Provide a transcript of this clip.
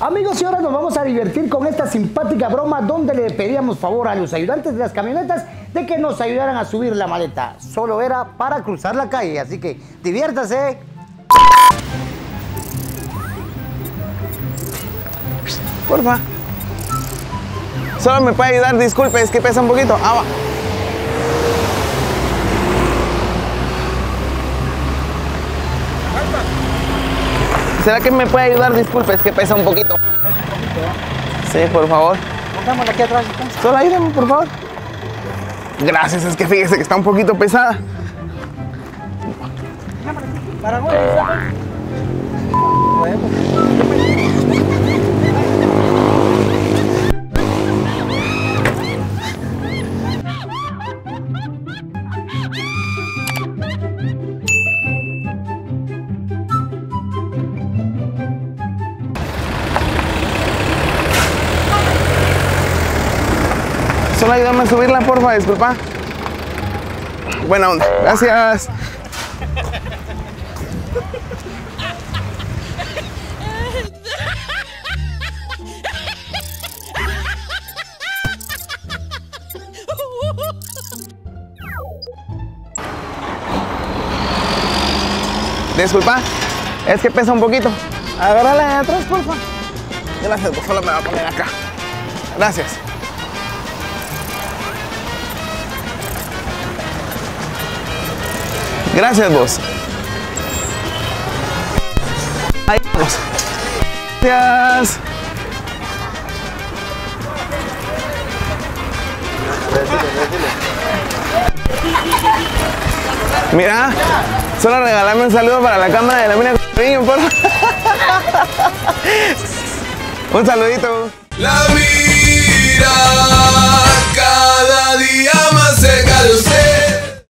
Amigos, y ahora nos vamos a divertir con esta simpática broma donde le pedíamos favor a los ayudantes de las camionetas de que nos ayudaran a subir la maleta. Solo era para cruzar la calle, así que diviértase. Porfa. Solo me puede ayudar, disculpe, es que pesa un poquito. Ah, ¿Será que me puede ayudar? Disculpe, es que pesa un poquito. Sí, por favor. Pongámosla aquí atrás entonces. Solo ayúdame, por favor. Gracias, es que fíjese que está un poquito pesada. Para Solo ayúdame a subirla, porfa, disculpa. Buena onda, gracias. Disculpa, es que pesa un poquito. Agárrala de atrás, porfa. Gracias, solo me va a poner acá. Gracias. Gracias vos. Ahí vamos. Gracias. Mira, solo regalarme un saludo para la cámara de la mina cariño, por. Un saludito. La mira